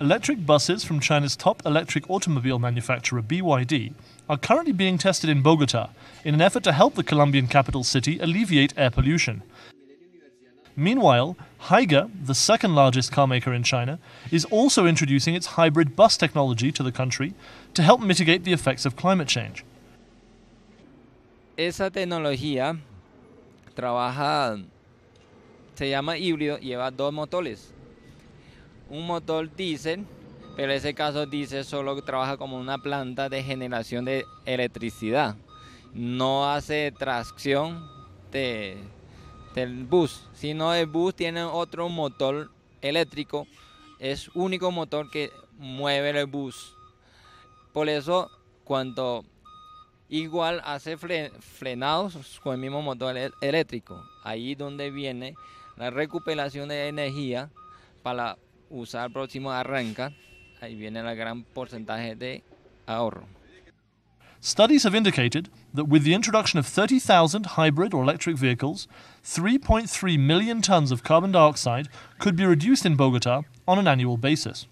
electric buses from China's top electric automobile manufacturer BYD are currently being tested in Bogota in an effort to help the Colombian capital city alleviate air pollution. Meanwhile, Higer, the second largest carmaker in China, is also introducing its hybrid bus technology to the country to help mitigate the effects of climate change. Esa tecnología trabaja, se llama híbrido, lleva dos motores. Un motor diésel, pero en ese caso diésel solo trabaja como una planta de generación de electricidad. No hace tracción de del bus, sino el bus tiene otro motor eléctrico, es único motor que mueve el bus. Por eso, cuando igual hace frenados con el mismo motor eléctrico, ahí donde viene la recuperación de energía para usar próximo arranca, ahí viene el gran porcentaje de ahorro. Studies have indicated that with the introduction of 30,000 hybrid or electric vehicles, 3.3 million tons of carbon dioxide could be reduced in Bogota on an annual basis.